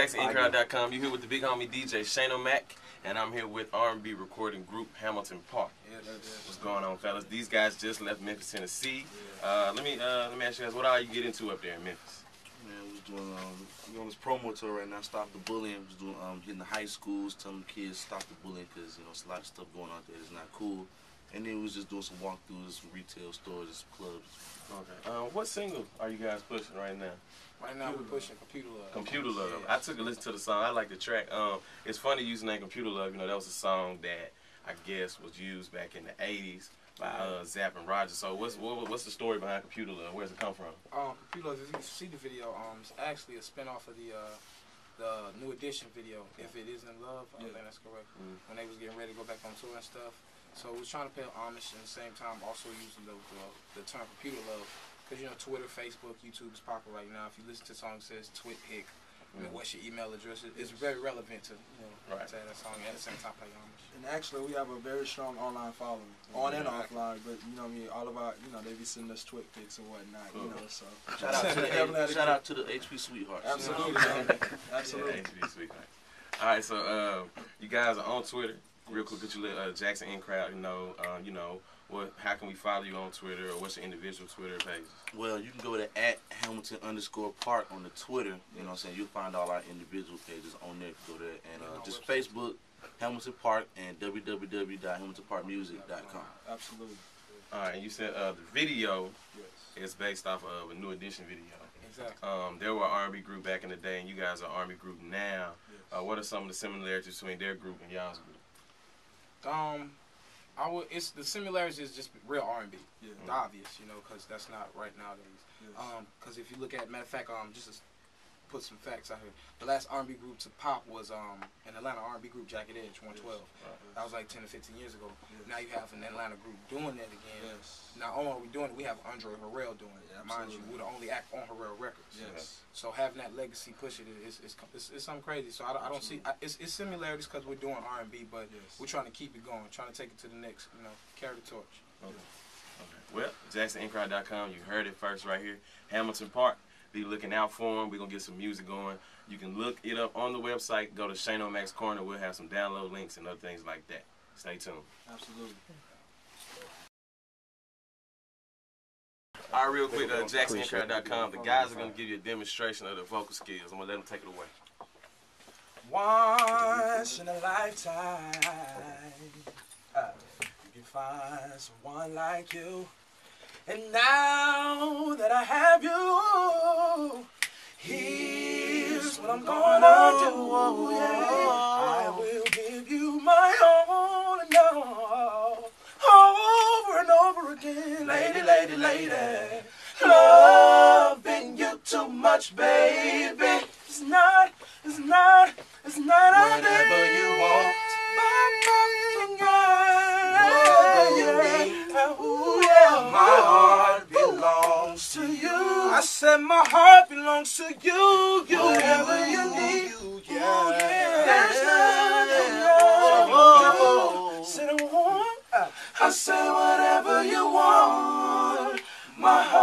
JacksonInCrowd.com. You here with the big homie DJ Shanomak, and I'm here with R&B recording group Hamilton Park. Yeah, What's going on, fellas? These guys just left Memphis, Tennessee. Uh, let me uh, let me ask you guys, what all you get into up there in Memphis? Man, we was doing um, we on this promo tour right now. Stop the bullying. We was doing um, hitting the high schools, telling the kids stop the bullying because you know it's a lot of stuff going on there that's not cool. And then we was just doing some walkthroughs, some retail stores, and some clubs. Okay. Uh, what single are you guys pushing right now? Right now we're pushing Computer Love. Computer Love. Yeah. I took a listen to the song. I like the track. Um, it's funny using that Computer Love. You know, that was a song that I guess was used back in the '80s by uh, Zapp and Roger. So what's what, what's the story behind Computer Love? Where's it come from? Um, Computer Love, if you can see the video, um, it's actually a spinoff of the uh, the New Edition video. If It Isn't Love, I Yeah. think that's correct. Mm. When they was getting ready to go back on tour and stuff, so we're trying to pay homage and at the same time also using the the, the term Computer Love. Because, you know, Twitter, Facebook, YouTube is popular right now. If you listen to a song that says twit pic, I mean, Mm. what's your email address? It- It's very relevant to, you know, Right. to that song at the same time pay homage. And actually, we have a very strong online following, on and Yeah. offline. But you know, what I mean, all of our, you know, they be sending us TwitPics and whatnot. You Mm. know, so Shout out to the Definitely had shout out to the HP Sweethearts. Absolutely, You know? man. absolutely. Yeah, HP Sweetheart. All right, so uh, you guys are on Twitter. Real quick, could you let uh, Jackson in crowd you know, uh, you know, what? How can we follow you on Twitter, or what's your individual Twitter page? Well, you can go to at Hamilton underscore Park on the Twitter. You know what I'm saying? You'll find all our individual pages on there. Go there and And uh, just. Facebook, Hamilton Park, and www.hamiltonparkmusic.com. Absolutely. All right, and you said uh, the video Yes. is based off of a New Edition video. Exactly. Um, they were an R&B group back in the day, and you guys are an R&B group now. Yes. Uh, what are some of the similarities between their group and y'all's group? Um, I would. It's the similarities is just real R and B. Yeah. The obvious, you know, because that's not right nowadays. Yes. Um, because if you look at matter of fact, um, just put some facts out here, the last R and B group to pop was um an Atlanta R and B group, Jagged Edge, 112. That was like 10 to 15 years ago. Yes. Now you have an Atlanta group doing that again. Yes. Not only are we doing it, we have Andre Harrell doing it. Yeah, Mind you, we're the only act on Harrell Records. Yes. So having that legacy push it is it's, it's, it's something crazy. So I, don't- I don't see I, it's, it's similarities because we're doing R and B, but Yes. we're trying to keep it going, trying to take it to the next, you know, carry the torch. Okay. Okay. Well, JacksonIncrowd.com, you heard it first right here. Hamilton Park. Be looking out for them. We're going to get some music going. You can look it up on the website. Go to Shanomak's Corner. We'll have some download links and other things like that. Stay tuned. Absolutely. All right, real quick, uh, JacksonIncrowd.com. The guys are going to give you a demonstration of their vocal skills. I'm going to let them take it away. Once in a lifetime, uh, you can find someone like you. And now that I have you, here's what I'm gonna do. Yeah. I will give you my all and all, over and over again, lady, lady, lady. Loving you too much, baby. It's not, it's not, it's not Whenever you want. Whatever you need. Ooh, yeah. My heart belongs to you. I said my heart belongs to you. You my heart.